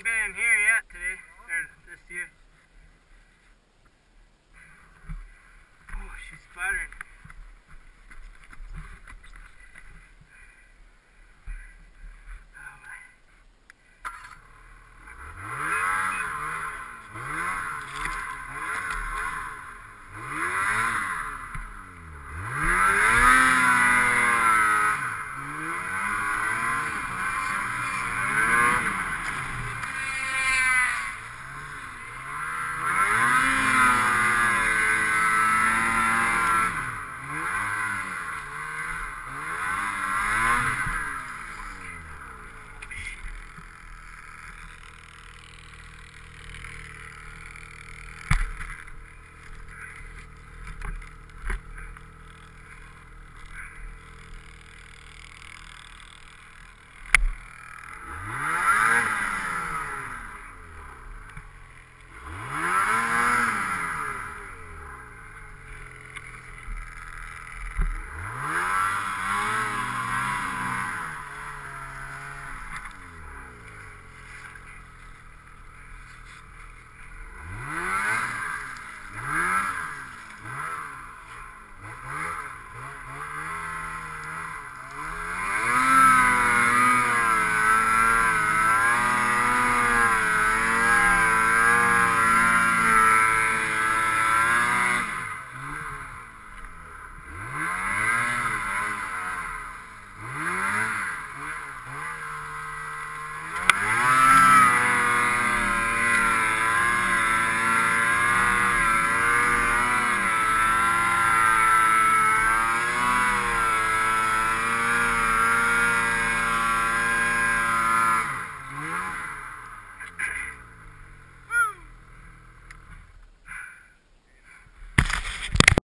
band here yet today, or this year.